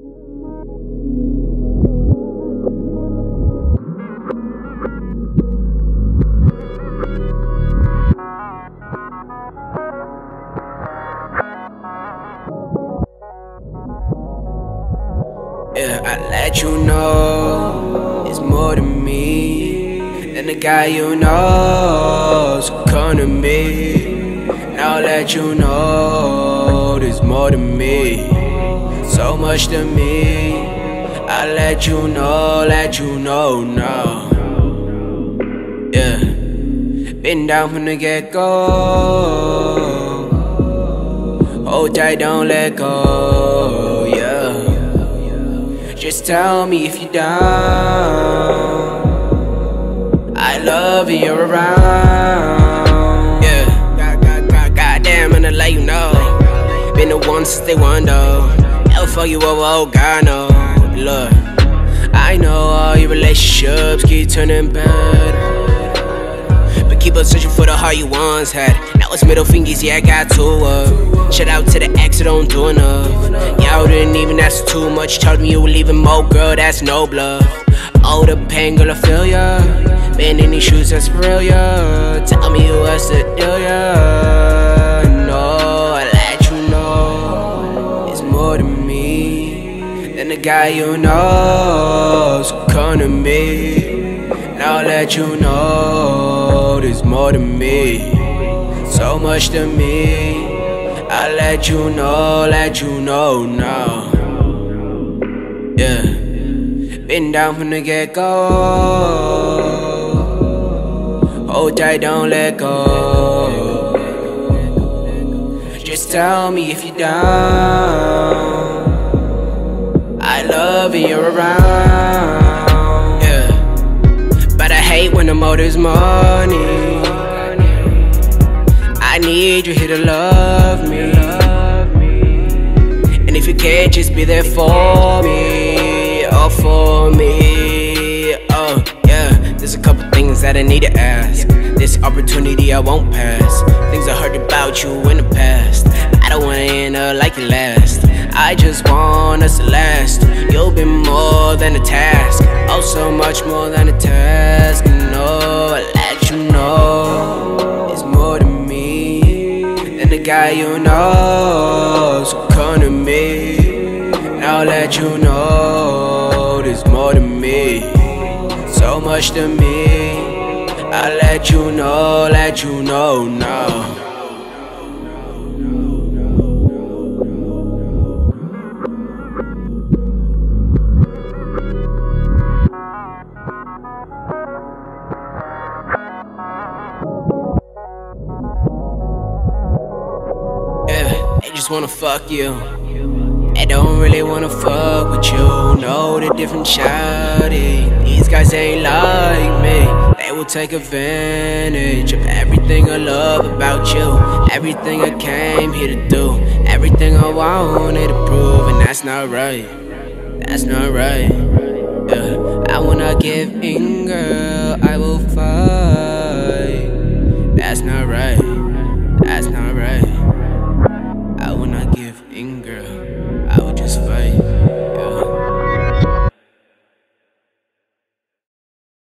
Yeah, I let you know it's more to me than the guy you know's come to me. I'll let you know there's more to me, so much to me. I let you know, let you know now. Yeah, been down from the get go. Hold tight, don't let go. Yeah. Just tell me if you're down. I love you, you're around. Yeah, God, God, God, goddamn, and I let you know. Been the one since they wonder. I'll fuck you over, oh God, no. Look, I know all your relationships keep turning bad. But keep on searching for the heart you once had. Now it's middle fingers, yeah, I got two of. Shout out to the ex that don't do enough. Y'all didn't even ask too much. Told me you were leaving more, girl, that's no bluff. Oh, the pain, girl, I feel ya. Been in these shoes, that's real, yeah. Tell me what's the deal, yeah. Guy you know's come to me. And I'll let you know there's more to me. So much to me. I let you know, let you know now. Yeah, been down from the get go. Hold tight, don't let go. Just tell me if you're down. I love you, you're around. Yeah, but I hate when the motor's money. I need you here to love me. And if you can't, just be there for me. Oh, for me. Oh, yeah. There's a couple things that I need to ask. This opportunity I won't pass. Things I heard about you in the past. I don't wanna end up like you last. I just want us to last. Than a task. Oh, so much more than a task. No, I let you know. It's more to me than the guy you know. So come to me. And I'll let you know there's more to me. So much to me. I'll let you know, let you know now. Yeah, they just wanna fuck you. They don't really wanna fuck with you. Know the different shouty. These guys ain't like me. They will take advantage of everything I love about you. Everything I came here to do. Everything I wanted to prove. And that's not right. That's not right. Yeah. I wanna give in, girl. I will.